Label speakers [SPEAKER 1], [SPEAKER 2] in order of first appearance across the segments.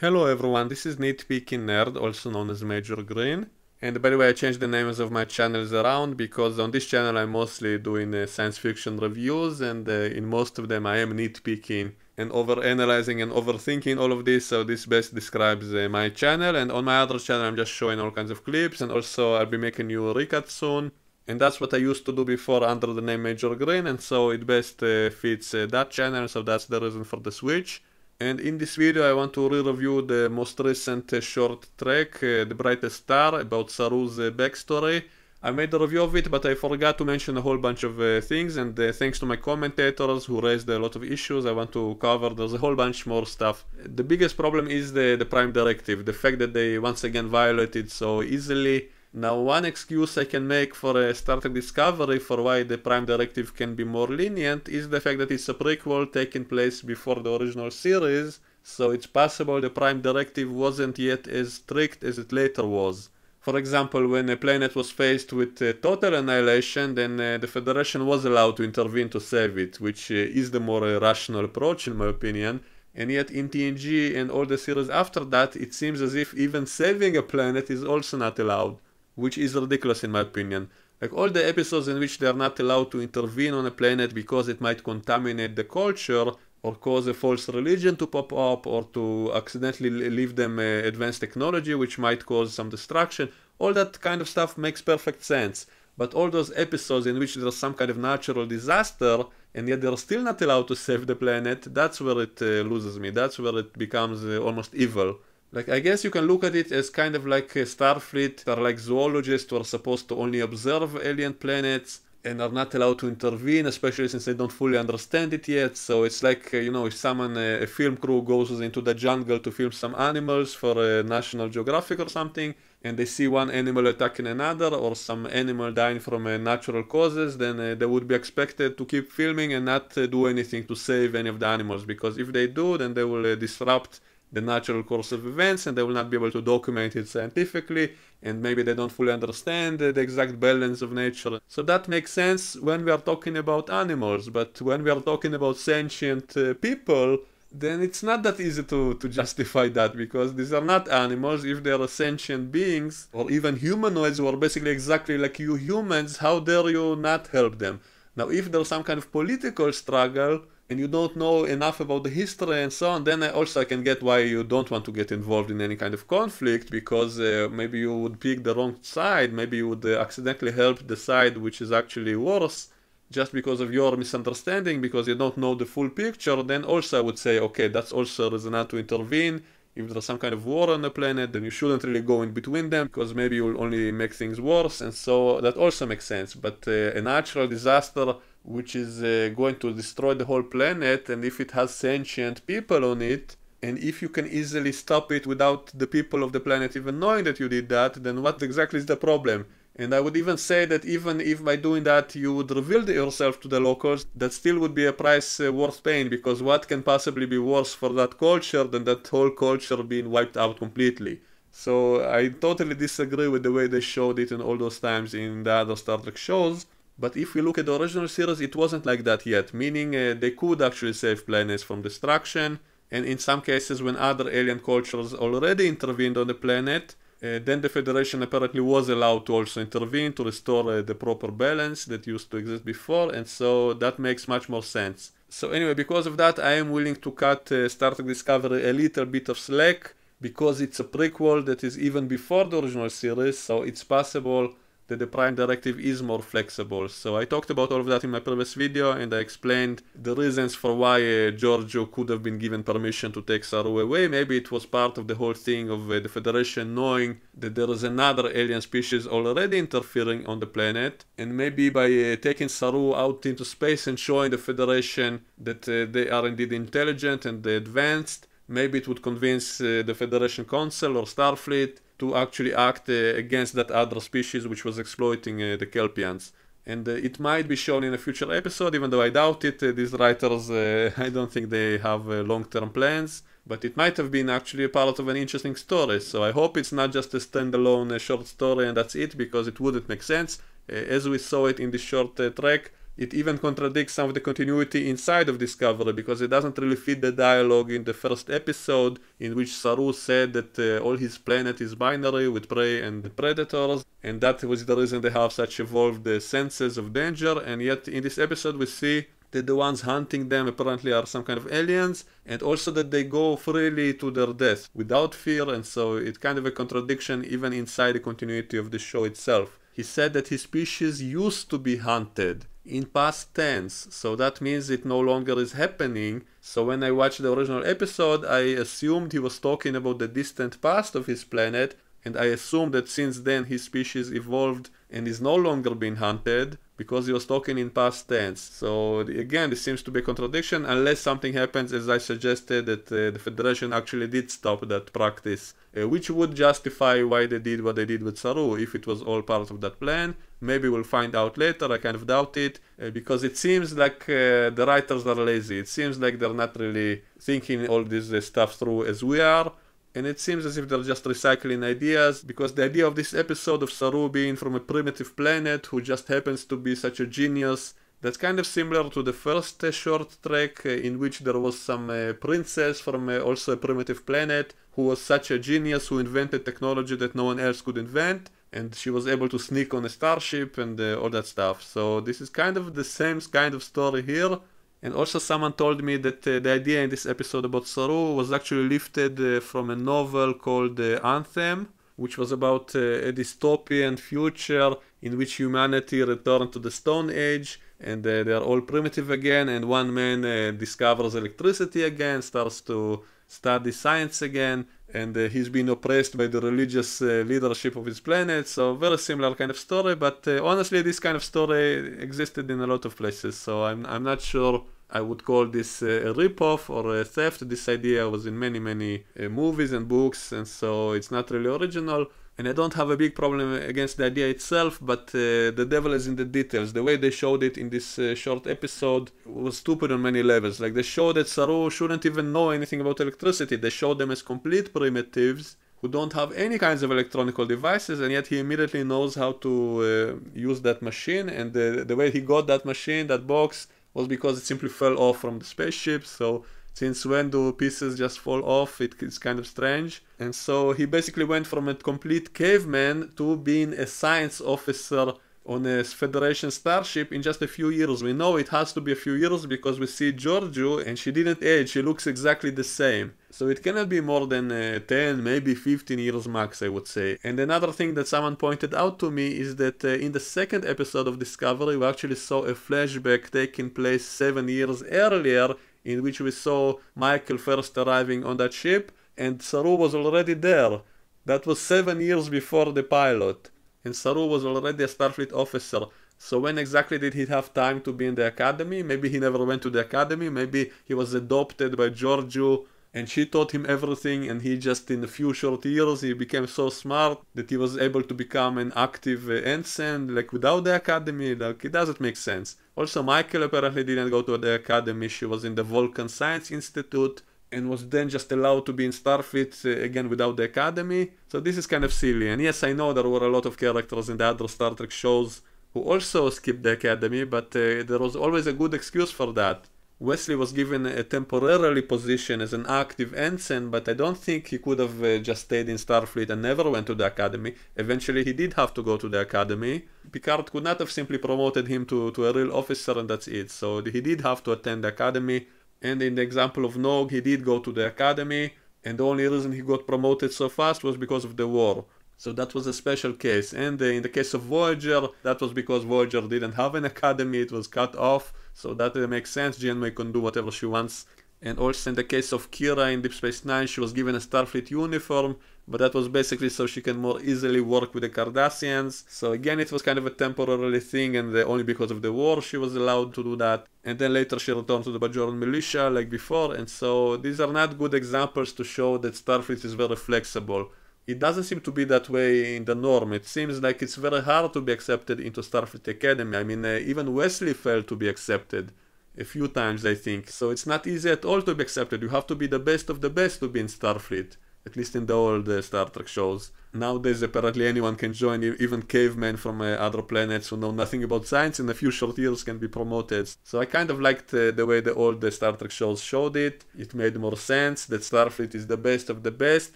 [SPEAKER 1] Hello everyone, this is Nitpicking Nerd, also known as Major Grin. And by the way, I changed the names of my channels around because on this channel I'm mostly doing uh, science fiction reviews and uh, in most of them I am nitpicking and overanalyzing and overthinking all of this, so this best describes uh, my channel. And on my other channel I'm just showing all kinds of clips and also I'll be making new recut soon. And that's what I used to do before under the name Major Grin and so it best uh, fits uh, that channel, so that's the reason for the switch. And in this video I want to re-review the most recent uh, short trek, uh, The Brightest Star, about Saru's uh, backstory. I made a review of it, but I forgot to mention a whole bunch of uh, things, and uh, thanks to my commentators who raised a lot of issues I want to cover, there's a whole bunch more stuff. The biggest problem is the, the Prime Directive, the fact that they once again violated so easily now one excuse I can make for a Star Trek Discovery for why the Prime Directive can be more lenient is the fact that it's a prequel taking place before the original series, so it's possible the Prime Directive wasn't yet as strict as it later was. For example, when a planet was faced with uh, total annihilation, then uh, the Federation was allowed to intervene to save it, which uh, is the more rational approach in my opinion. And yet in TNG and all the series after that, it seems as if even saving a planet is also not allowed which is ridiculous in my opinion. Like all the episodes in which they are not allowed to intervene on a planet because it might contaminate the culture or cause a false religion to pop up or to accidentally leave them uh, advanced technology which might cause some destruction. All that kind of stuff makes perfect sense. But all those episodes in which there's some kind of natural disaster and yet they're still not allowed to save the planet, that's where it uh, loses me. That's where it becomes uh, almost evil. Like, I guess you can look at it as kind of like Starfleet, are like zoologists who are supposed to only observe alien planets and are not allowed to intervene, especially since they don't fully understand it yet. So it's like, uh, you know, if someone, uh, a film crew goes into the jungle to film some animals for a National Geographic or something, and they see one animal attacking another or some animal dying from uh, natural causes, then uh, they would be expected to keep filming and not uh, do anything to save any of the animals. Because if they do, then they will uh, disrupt the natural course of events and they will not be able to document it scientifically and maybe they don't fully understand the exact balance of nature. So that makes sense when we are talking about animals, but when we are talking about sentient uh, people, then it's not that easy to, to justify that because these are not animals. If they are sentient beings or even humanoids who are basically exactly like you humans, how dare you not help them? Now, if there's some kind of political struggle, and you don't know enough about the history and so on, then I also I can get why you don't want to get involved in any kind of conflict because uh, maybe you would pick the wrong side, maybe you would uh, accidentally help the side which is actually worse just because of your misunderstanding, because you don't know the full picture, then also I would say, okay, that's also a reason not to intervene. If there's some kind of war on the planet, then you shouldn't really go in between them because maybe you'll only make things worse, and so that also makes sense. But uh, a natural disaster which is uh, going to destroy the whole planet and if it has sentient people on it and if you can easily stop it without the people of the planet even knowing that you did that then what exactly is the problem? And i would even say that even if by doing that you would reveal yourself to the locals that still would be a price uh, worth paying because what can possibly be worse for that culture than that whole culture being wiped out completely? So i totally disagree with the way they showed it in all those times in the other star trek shows but if we look at the original series, it wasn't like that yet, meaning uh, they could actually save planets from destruction, and in some cases, when other alien cultures already intervened on the planet, uh, then the Federation apparently was allowed to also intervene to restore uh, the proper balance that used to exist before, and so that makes much more sense. So, anyway, because of that, I am willing to cut uh, Star Trek Discovery a little bit of slack because it's a prequel that is even before the original series, so it's possible that the Prime Directive is more flexible. So I talked about all of that in my previous video and I explained the reasons for why uh, Georgiou could have been given permission to take Saru away. Maybe it was part of the whole thing of uh, the Federation knowing that there is another alien species already interfering on the planet and maybe by uh, taking Saru out into space and showing the Federation that uh, they are indeed intelligent and advanced, maybe it would convince uh, the Federation Council or Starfleet to actually act uh, against that other species which was exploiting uh, the Kelpians. And uh, it might be shown in a future episode, even though I doubt it. these writers, I don't think they have long-term plans but it might have been actually a part of an interesting story. So I hope it's not just a standalone uh, short story and that's it, because it wouldn't make sense. Uh, as we saw it in this short uh, trek, It even contradicts some of the continuity inside of Discovery because it doesn't really fit the dialogue in the first episode in which Saru said that uh, all his planet is binary with prey and predators and that was the reason they have such evolved uh, senses of danger and yet in this episode we see that the ones hunting them apparently are some kind of aliens and also that they go freely to their death without fear and so it's kind of a contradiction even inside the continuity of the show itself. He said that his species used to be hunted in past tense, so that means it no longer is happening. So when I watched the original episode, I assumed he was talking about the distant past of his planet, and I assumed that since then his species evolved and is no longer being hunted, because he was talking in past tense. So again, this seems to be a contradiction unless something happens as I suggested that uh, the Federation actually did stop that practice, uh, which would justify why they did what they did with Saru if it was all part of that plan. Maybe we'll find out later, I kind of doubt it, uh, because it seems like uh, the writers are lazy. It seems like they're not really thinking all this uh, stuff through as we are and it seems as if they're just recycling ideas because the idea of this episode of Saru being from a primitive planet who just happens to be such a genius that's kind of similar to the first uh, short trek uh, in which there was some uh, princess from uh, also a primitive planet who was such a genius who invented technology that no one else could invent and she was able to sneak on a starship and uh, all that stuff. So this is kind of the same kind of story here and also someone told me that uh, the idea in this episode about Saru was actually lifted uh, from a novel called uh, Anthem, which was about uh, a dystopian future in which humanity returned to the Stone Age and uh, they are all primitive again and one man uh, discovers electricity again, starts to study science again and uh, he's been oppressed by the religious uh, leadership of his planet. So very similar kind of story, but uh, honestly, this kind of story existed in a lot of places. So I'm I'm not sure I would call this uh, a ripoff or a theft. This idea was in many many uh, movies and books, and so it's not really original and I don't have a big problem against the idea itself, but uh, the devil is in the details. The way they showed it in this uh, short episode was stupid on many levels. Like they showed that Saru shouldn't even know anything about electricity. They showed them as complete primitives who don't have any kinds of electronical devices, and yet he immediately knows how to uh, use that machine. And the, the way he got that machine, that box, was because it simply fell off from the spaceship. So since when do pieces just fall off? It, it's kind of strange. And so he basically went from a complete caveman to being a science officer on a Federation starship in just a few years. We know it has to be a few years because we see Georgiou and she didn't age, she looks exactly the same. So it cannot be more than uh, 10, maybe 15 years max, I would say. And another thing that someone pointed out to me is that uh, in the second episode of Discovery, we actually saw a flashback taking place seven years earlier in which we saw Michael first arriving on that ship and Saru was already there. That was seven years before the pilot. And Saru was already a Starfleet officer. So when exactly did he have time to be in the academy? Maybe he never went to the academy. Maybe he was adopted by Georgiou and she taught him everything and he just in a few short years he became so smart that he was able to become an active uh, ensign like without the academy. Like it doesn't make sense. Also michael apparently didn't go to the academy. She was in the vulcan science institute and was then just allowed to be in starfleet uh, again without the academy. So this is kind of silly. And yes i know there were a lot of characters in the other star trek shows who also skipped the academy but uh, there was always a good excuse for that Wesley was given a temporarily position as an active ensign, but I don't think he could have uh, just stayed in Starfleet and never went to the academy. Eventually, he did have to go to the academy. Picard could not have simply promoted him to, to a real officer and that's it. So he did have to attend the academy. And in the example of Nog, he did go to the academy. And the only reason he got promoted so fast was because of the war. So that was a special case. And uh, in the case of Voyager, that was because Voyager didn't have an academy, it was cut off. So that uh, makes sense. Janeway can do whatever she wants. And also in the case of Kira in Deep Space Nine, she was given a Starfleet uniform, but that was basically so she can more easily work with the Cardassians. So again, it was kind of a temporary thing, and uh, only because of the war she was allowed to do that. And then later she returned to the Bajoran militia like before, and so these are not good examples to show that Starfleet is very flexible it doesn't seem to be that way in the norm. It seems like it's very hard to be accepted into Starfleet Academy. I mean, uh, even Wesley failed to be accepted a few times, I think. So it's not easy at all to be accepted. You have to be the best of the best to be in Starfleet. At least in the old uh, Star Trek shows. Nowadays, apparently, anyone can join, even cavemen from uh, other planets who know nothing about science in a few short years can be promoted. So I kind of liked uh, the way the old uh, Star Trek shows showed it. It made more sense that Starfleet is the best of the best.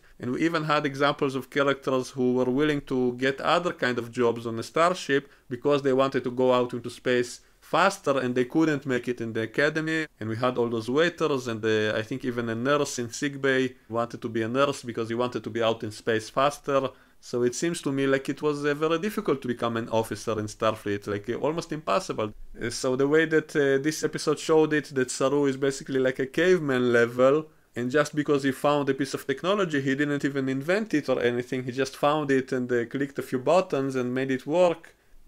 [SPEAKER 1] And we even had examples of characters who were willing to get other kind of jobs on a starship because they wanted to go out into space faster and they couldn't make it in the academy. And we had all those waiters and uh, i think even a nurse in sickbay wanted to be a nurse because he wanted to be out in space faster. So it seems to me like it was uh, very difficult to become an officer in starfleet like uh, almost impossible. Uh, so the way that uh, this episode showed it that saru is basically like a caveman level and just because he found a piece of technology he didn't even invent it or anything. He just found it and clicked a few buttons and made it work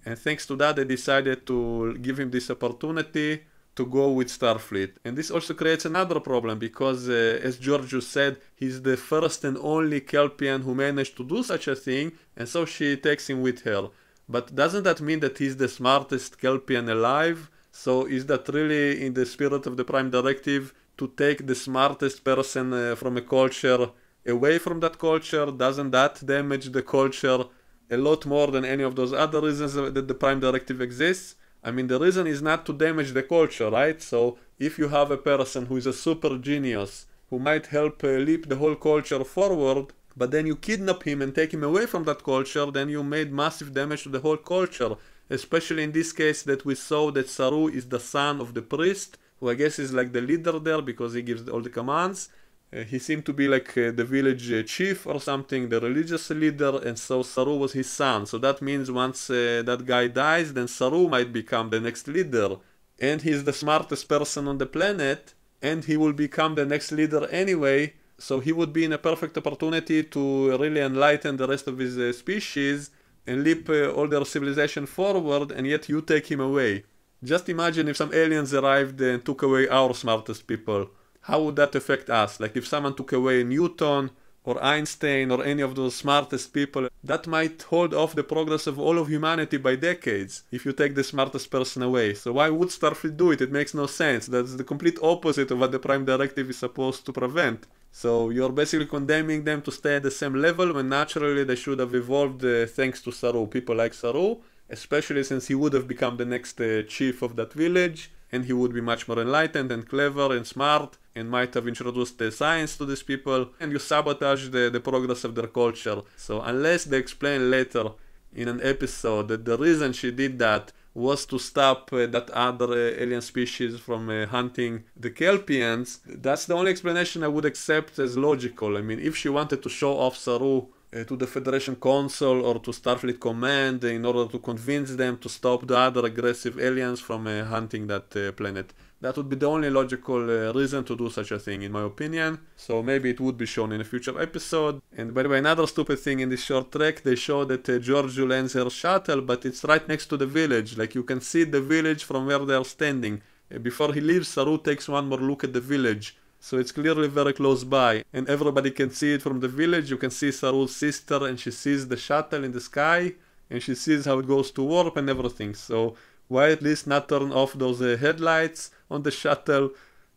[SPEAKER 1] and thanks to that, they decided to give him this opportunity to go with Starfleet. And this also creates another problem because, uh, as Georgiou said, he's the first and only Kelpian who managed to do such a thing, and so she takes him with her. But doesn't that mean that he's the smartest Kelpian alive? So is that really in the spirit of the Prime Directive to take the smartest person uh, from a culture away from that culture? Doesn't that damage the culture a lot more than any of those other reasons that the prime directive exists. I mean, the reason is not to damage the culture, right? So if you have a person who is a super genius who might help uh, leap the whole culture forward, but then you kidnap him and take him away from that culture, then you made massive damage to the whole culture. Especially in this case that we saw that Saru is the son of the priest, who I guess is like the leader there because he gives all the commands. Uh, he seemed to be like uh, the village uh, chief or something, the religious leader, and so Saru was his son. So that means once that guy dies, then Saru might become the next leader. And he's the smartest person on the planet, and he will become the next leader anyway. So he would be in a perfect opportunity to really enlighten the rest of his species and leap uh, all their civilization forward, and yet you take him away. Just imagine if some aliens arrived and took away our smartest people how would that affect us? Like if someone took away Newton or Einstein or any of those smartest people, that might hold off the progress of all of humanity by decades if you take the smartest person away. So why would Starfleet do it? It makes no sense. That's the complete opposite of what the Prime Directive is supposed to prevent. So you're basically condemning them to stay at the same level when naturally they should have evolved uh, thanks to Saru. People like Saru, especially since he would have become the next uh, chief of that village and he would be much more enlightened and clever and smart and might have introduced the science to these people and you sabotage the, the progress of their culture. So unless they explain later in an episode that the reason she did that was to stop uh, that other uh, alien species from uh, hunting the Kelpians, that's the only explanation I would accept as logical. I mean, if she wanted to show off Saru uh, to the Federation Council or to Starfleet Command in order to convince them to stop the other aggressive aliens from uh, hunting that uh, planet. That would be the only logical uh, reason to do such a thing, in my opinion. So maybe it would be shown in a future episode. And by the way, another stupid thing in this short trek, they show that uh, Georgiou lands her shuttle, but it's right next to the village. Like you can see the village from where they are standing. Uh, before he leaves, Saru takes one more look at the village so it's clearly very close by, and everybody can see it from the village. You can see Saru's sister, and she sees the shuttle in the sky, and she sees how it goes to warp and everything. So why at least not turn off those uh, headlights on the shuttle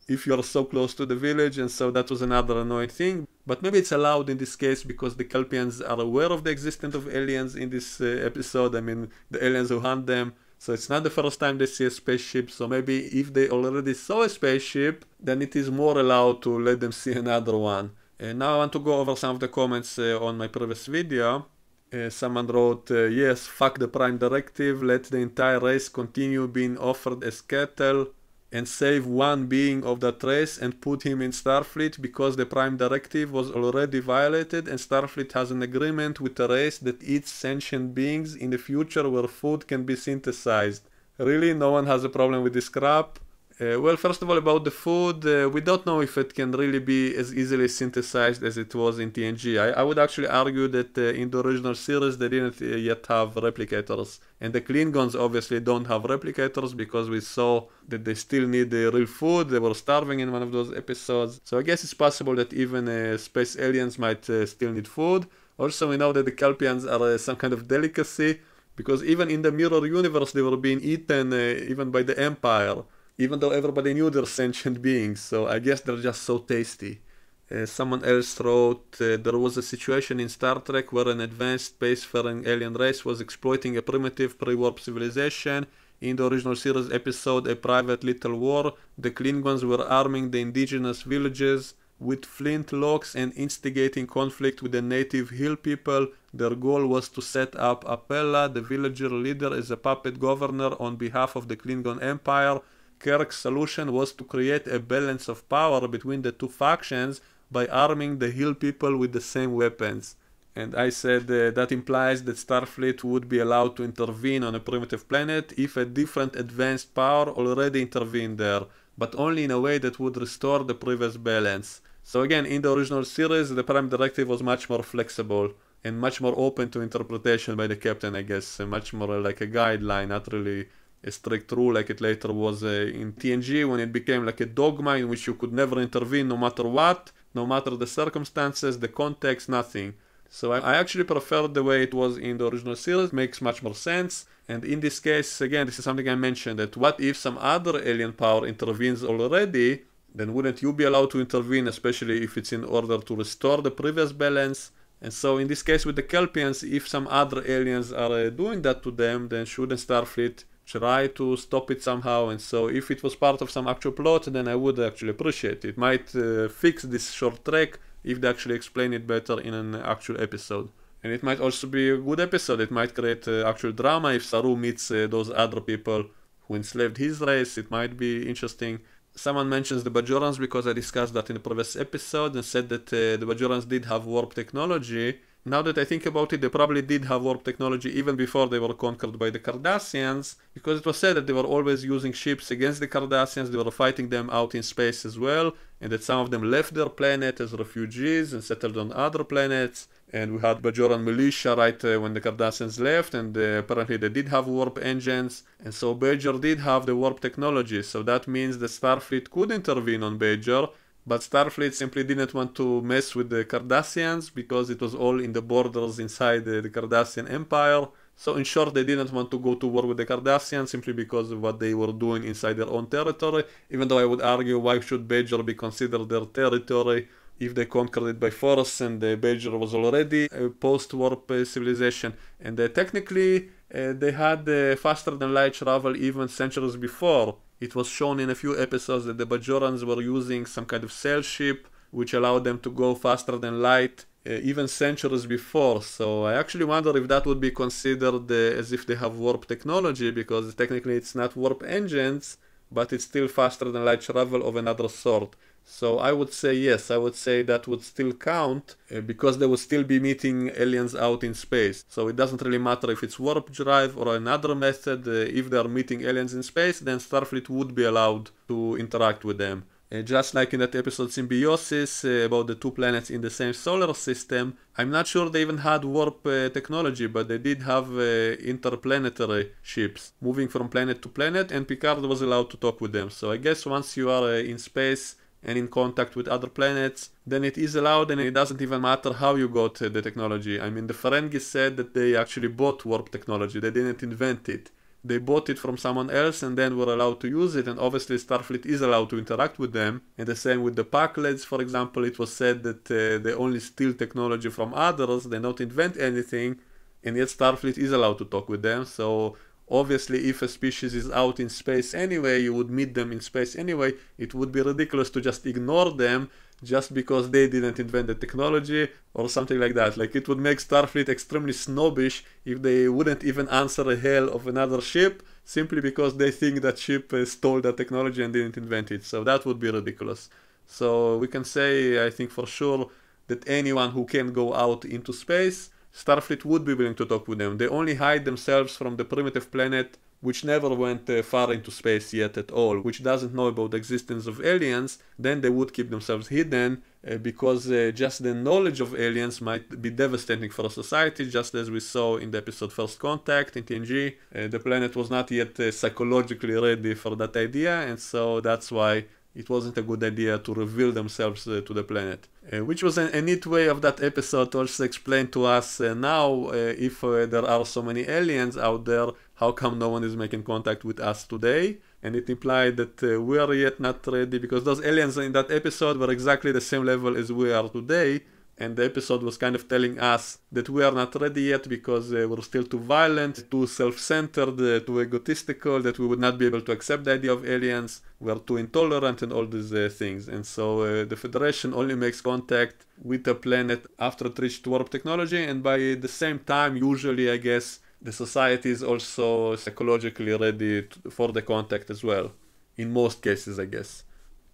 [SPEAKER 1] if you're so close to the village? And so that was another annoying thing. But maybe it's allowed in this case because the Kelpians are aware of the existence of aliens in this uh, episode. I mean, the aliens who hunt them so it's not the first time they see a spaceship, so maybe if they already saw a spaceship, then it is more allowed to let them see another one. And now I want to go over some of the comments uh, on my previous video. Uh, someone wrote, uh, yes, fuck the Prime Directive, let the entire race continue being offered as cattle and save one being of that race and put him in Starfleet because the Prime Directive was already violated and Starfleet has an agreement with the race that eats sentient beings in the future where food can be synthesized. Really, no one has a problem with this crap. Uh, well, first of all, about the food, uh, we don't know if it can really be as easily synthesized as it was in TNG. I, I would actually argue that uh, in the original series they didn't uh, yet have replicators. And the Klingons obviously don't have replicators because we saw that they still need the real food. They were starving in one of those episodes. So I guess it's possible that even uh, space aliens might uh, still need food. Also, we know that the Kelpians are some kind of delicacy because even in the mirror universe they were being eaten even by the Empire even though everybody knew they're sentient beings. So I guess they're just so tasty. Uh, someone else wrote uh, there was a situation in Star Trek where an advanced spacefaring alien race was exploiting a primitive pre-warp civilization. In the original series episode A Private Little War, the Klingons were arming the indigenous villages with flintlocks and instigating conflict with the native hill people. Their goal was to set up Apella, the villager leader, as a puppet governor on behalf of the Klingon Empire. Kirk's solution was to create a balance of power between the two factions by arming the hill people with the same weapons. And I said uh, that implies that Starfleet would be allowed to intervene on a primitive planet if a different advanced power already intervened there, but only in a way that would restore the previous balance. So again, in the original series, the Prime Directive was much more flexible and much more open to interpretation by the captain, I guess, much more like a guideline, not really a strict rule like it later was uh, in TNG when it became like a dogma in which you could never intervene no matter what, no matter the circumstances, the context, nothing. So I, I actually prefer the way it was in the original series, it makes much more sense. And in this case, again, this is something I mentioned that what if some other alien power intervenes already, then wouldn't you be allowed to intervene, especially if it's in order to restore the previous balance? And so in this case with the Kelpians, if some other aliens are uh, doing that to them, then shouldn't Starfleet try to stop it somehow? And so if it was part of some actual plot, then I would actually appreciate it. Might uh, fix this short trek if they actually explain it better in an actual episode. And it might also be a good episode. It might create uh, actual drama if Saru meets uh, those other people who enslaved his race. It might be interesting. Someone mentions the Bajorans because I discussed that in the previous episode and said that uh, the Bajorans did have warp technology. Now that I think about it, they probably did have warp technology even before they were conquered by the Cardassians, because it was said that they were always using ships against the Cardassians, they were fighting them out in space as well, and that some of them left their planet as refugees and settled on other planets. And we had Bajoran militia right uh, when the Cardassians left, and uh, apparently they did have warp engines. And so Bajor did have the warp technology, so that means the Starfleet could intervene on Bajor, but Starfleet simply didn't want to mess with the Cardassians because it was all in the borders inside the, the Cardassian Empire. So in short, they didn't want to go to war with the Cardassians simply because of what they were doing inside their own territory. Even though I would argue, why should Bajor be considered their territory? if they conquered it by force and the Bajor was already a post-warp uh, civilization and uh, technically uh, they had uh, faster than light travel even centuries before. It was shown in a few episodes that the Bajorans were using some kind of sail ship which allowed them to go faster than light uh, even centuries before. So I actually wonder if that would be considered uh, as if they have warp technology because technically it's not warp engines but it's still faster than light travel of another sort. So I would say yes, I would say that would still count uh, because they would still be meeting aliens out in space. So it doesn't really matter if it's warp drive or another method. Uh, if they are meeting aliens in space, then Starfleet would be allowed to interact with them. Uh, just like in that episode Symbiosis uh, about the two planets in the same solar system, I'm not sure they even had warp uh, technology, but they did have uh, interplanetary ships moving from planet to planet, and Picard was allowed to talk with them. So I guess once you are in space, and in contact with other planets, then it is allowed and it doesn't even matter how you got the technology. I mean, the Ferengi said that they actually bought warp technology, they didn't invent it. They bought it from someone else and then were allowed to use it, and obviously Starfleet is allowed to interact with them. And the same with the Pakleds, for example, it was said that uh, they only steal technology from others, they don't invent anything, and yet Starfleet is allowed to talk with them. So Obviously, if a species is out in space anyway, you would meet them in space anyway. It would be ridiculous to just ignore them just because they didn't invent the technology or something like that. Like it would make Starfleet extremely snobbish if they wouldn't even answer a hail of another ship simply because they think that ship uh, stole that technology and didn't invent it. So that would be ridiculous. So we can say, I think for sure, that anyone who can go out into space Starfleet would be willing to talk with them. They only hide themselves from the primitive planet which never went uh, far into space yet at all, which doesn't know about the existence of aliens, then they would keep themselves hidden uh, because uh, just the knowledge of aliens might be devastating for a society, just as we saw in the episode First Contact in TNG. Uh, the planet was not yet uh, psychologically ready for that idea, and so that's why it wasn't a good idea to reveal themselves uh, to the planet. Uh, which was a, a, neat way of that episode to also explain to us uh, now uh, if uh, there are so many aliens out there, how come no one is making contact with us today? and it implied that uh, we are yet not ready because those aliens in that episode were exactly the same level as we are today and the episode was kind of telling us that we are not ready yet because uh, we're still too violent, too self-centered, uh, too egotistical, that we would not be able to accept the idea of aliens, we are too intolerant and all these uh, things. And so uh, the Federation only makes contact with the planet after it reached warp technology, and by the same time, usually, I guess, the society is also psychologically ready to, for the contact as well. In most cases, I guess.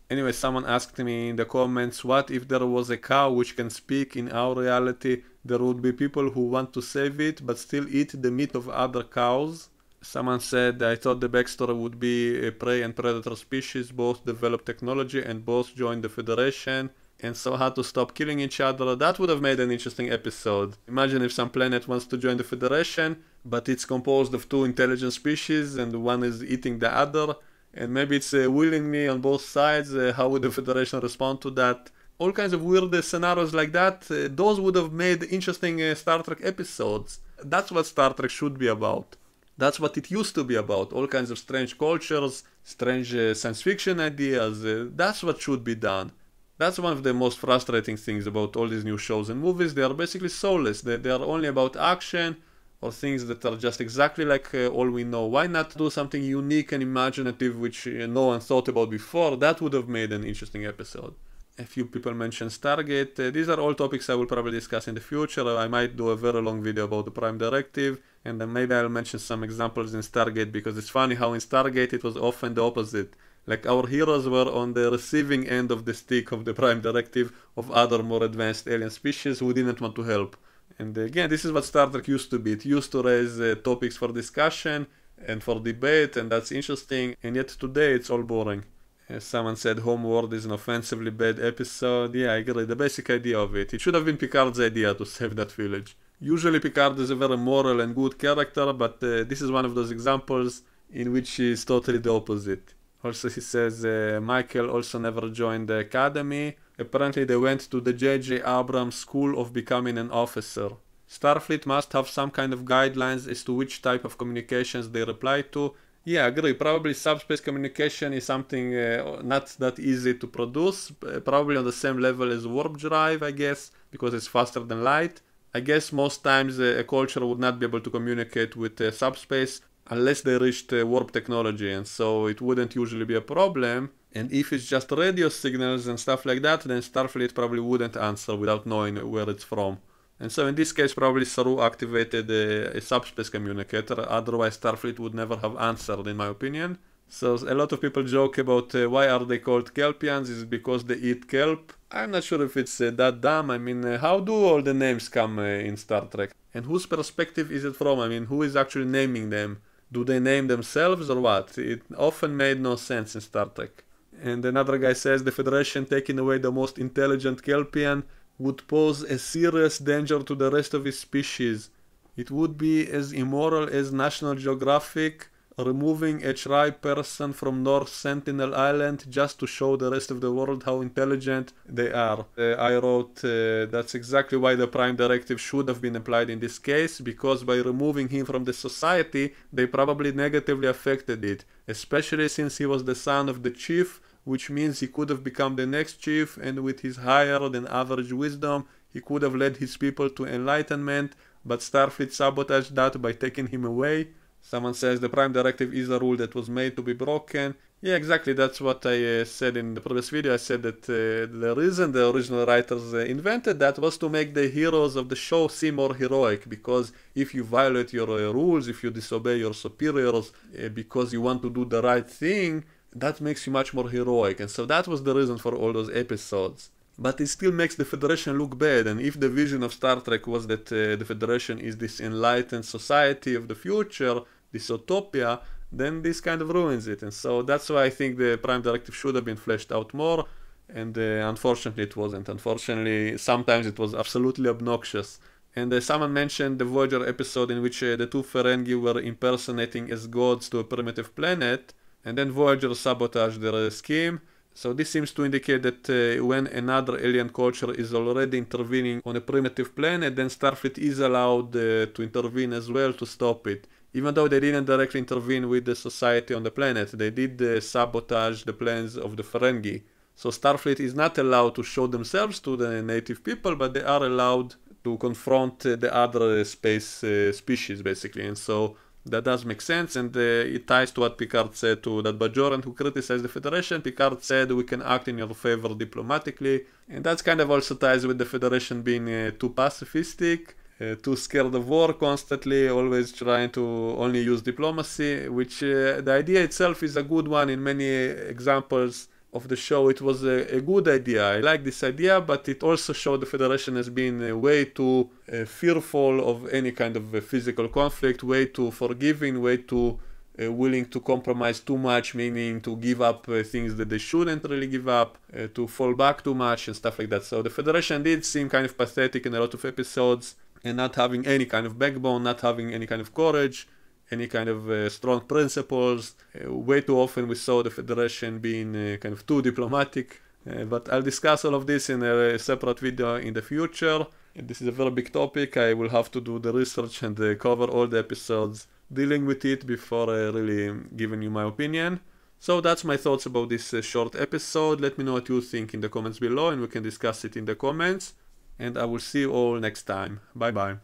[SPEAKER 1] Anyway, someone asked me in the comments, what if there was a cow which can speak in our reality? There would be people who want to save it but still eat the meat of other cows. Someone said, I thought the backstory would be a prey and predator species, both develop technology and both join the Federation, and so how to stop killing each other. That would have made an interesting episode. Imagine if some planet wants to join the Federation, but it's composed of two intelligent species and one is eating the other and maybe it's uh, willingly on both sides. Uh, how would the Federation respond to that? All kinds of weird uh, scenarios like that. Uh, those would have made interesting uh, Star Trek episodes. That's what Star Trek should be about. That's what it used to be about. All kinds of strange cultures, strange uh, science fiction ideas. that's what should be done. That's one of the most frustrating things about all these new shows and movies. They are basically soulless. They, they are only about action or things that are just exactly like uh, all we know. Why not do something unique and imaginative which uh, no one thought about before? That would have made an interesting episode. A few people mentioned Stargate. Uh, these are all topics I will probably discuss in the future. I might do a very long video about the Prime Directive, and then maybe I'll mention some examples in Stargate because it's funny how in Stargate it was often the opposite. Like our heroes were on the receiving end of the stick of the Prime Directive of other more advanced alien species who didn't want to help. And again, this is what Star Trek used to be. It used to raise uh, topics for discussion and for debate, and that's interesting. And yet today it's all boring. As someone said, Homeworld is an offensively bad episode. Yeah, I agree. The basic idea of it. It should have been Picard's idea to save that village. Usually Picard is a very moral and good character, but uh, this is one of those examples in which he is totally the opposite. Also, he says uh, Michael also never joined the academy. Apparently, they went to the J.J. Abrams School of Becoming an Officer. Starfleet must have some kind of guidelines as to which type of communications they reply to. Yeah, agree. Probably subspace communication is something uh, not that easy to produce. Uh, probably on the same level as warp drive, I guess, because it's faster than light. I guess most times uh, a culture would not be able to communicate with uh, subspace unless they reached uh, warp technology and so it wouldn't usually be a problem and if it's just radio signals and stuff like that then starfleet probably wouldn't answer without knowing where it's from. And so in this case probably saru activated a, a subspace communicator. Otherwise starfleet would never have answered in my opinion. So a lot of people joke about uh, why are they called kelpians? Is it because they eat kelp? I'm not sure if it's uh, that dumb. I mean uh, how do all the names come uh, in star trek? And whose perspective is it from? I mean who is actually naming them? Do they name themselves or what? It often made no sense in Star Trek. And another guy says the Federation taking away the most intelligent Kelpian would pose a serious danger to the rest of his species. It would be as immoral as National Geographic removing a tribe person from North Sentinel Island just to show the rest of the world how intelligent they are. Uh, I wrote uh, that's exactly why the Prime Directive should have been applied in this case, because by removing him from the society, they probably negatively affected it, especially since he was the son of the chief, which means he could have become the next chief, and with his higher than average wisdom, he could have led his people to enlightenment, but Starfleet sabotaged that by taking him away. Someone says the Prime Directive is a rule that was made to be broken. Yeah, exactly. That's what I uh, said in the previous video. I said that uh, the reason the original writers uh, invented that was to make the heroes of the show seem more heroic. Because if you violate your uh, rules, if you disobey your superiors uh, because you want to do the right thing, that makes you much more heroic. And so that was the reason for all those episodes but it still makes the Federation look bad. And if the vision of Star Trek was that uh, the Federation is this enlightened society of the future, this utopia, then this kind of ruins it. And so that's why I think the Prime Directive should have been fleshed out more. And uh, unfortunately, it wasn't. Unfortunately, sometimes it was absolutely obnoxious. And uh, someone mentioned the Voyager episode in which uh, the two Ferengi were impersonating as gods to a primitive planet, and then Voyager sabotaged their uh, scheme so this seems to indicate that uh, when another alien culture is already intervening on a primitive planet, then Starfleet is allowed uh, to intervene as well to stop it. Even though they didn't directly intervene with the society on the planet, they did uh, sabotage the plans of the Ferengi. So Starfleet is not allowed to show themselves to the native people, but they are allowed to confront uh, the other space uh, species, basically. And so that does make sense, and uh, it ties to what Picard said to that Bajoran who criticized the Federation. Picard said, We can act in your favor diplomatically. And that's kind of also ties with the Federation being uh, too pacifistic. Uh, too scared of war constantly, always trying to only use diplomacy, which uh, the idea itself is a good one in many examples of the show. It was a, a, good idea. I like this idea, but it also showed the Federation as being way too uh, fearful of any kind of physical conflict, way too forgiving, way too uh, willing to compromise too much, meaning to give up uh, things that they shouldn't really give up, uh, to fall back too much and stuff like that. So the Federation did seem kind of pathetic in a lot of episodes and not having any kind of backbone, not having any kind of courage any kind of uh, strong principles. Uh, way too often we saw the Federation being uh, kind of too diplomatic. Uh, but I'll discuss all of this in a separate video in the future. And this is a very big topic. I will have to do the research and uh, cover all the episodes dealing with it before uh, really giving you my opinion. So that's my thoughts about this short episode. Let me know what you think in the comments below and we can discuss it in the comments. And I will see you all next time. Bye bye.